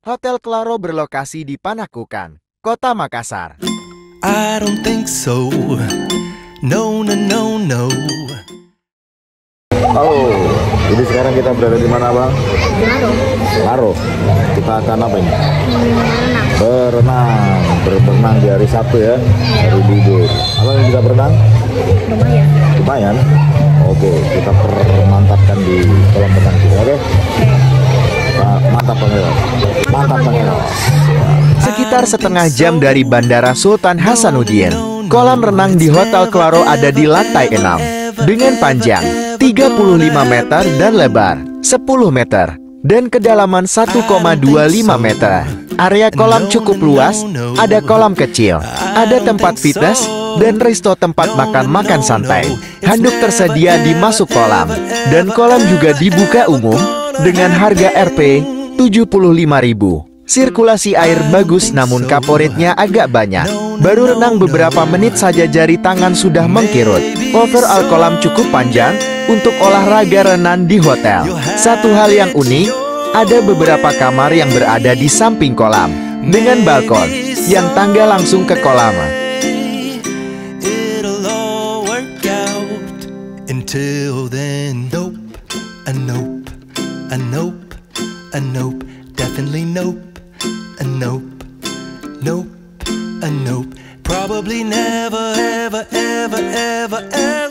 Hotel Claro berlokasi di Panakukan, Kota Makassar. I don't think so. No, no, no, no. Halo, jadi sekarang kita berada di mana bang? Baru Laro. Kita akan apa ini? berenang Berenang, berenang di hari Sabtu ya, hari libur. Apa yang kita berenang? lumayan. Lumayan. Oke, kita permantapkan di kolam renang kita, oke? Pak, Mantap pangeran. Mantap pangeran. Sekitar setengah jam dari Bandara Sultan Hasanuddin, kolam renang di Hotel Claro ada di lantai 6 dengan panjang 35 meter dan lebar 10 meter dan kedalaman 1,25 meter. Area kolam cukup luas, ada kolam kecil, ada tempat fitness, dan resto tempat makan-makan santai. Handuk tersedia di masuk kolam, dan kolam juga dibuka umum dengan harga Rp 75.000. Sirkulasi air bagus namun kaporitnya agak banyak. Baru renang beberapa menit saja jari tangan sudah mengkirut. Overall kolam cukup panjang untuk olahraga renang di hotel. Satu hal yang unik, ada beberapa kamar yang berada di samping kolam dengan balkon yang tangga langsung ke kolam. Until then, nope, a nope, a nope, a nope, definitely nope, a nope, nope, a nope. Probably never, ever, ever, ever, ever,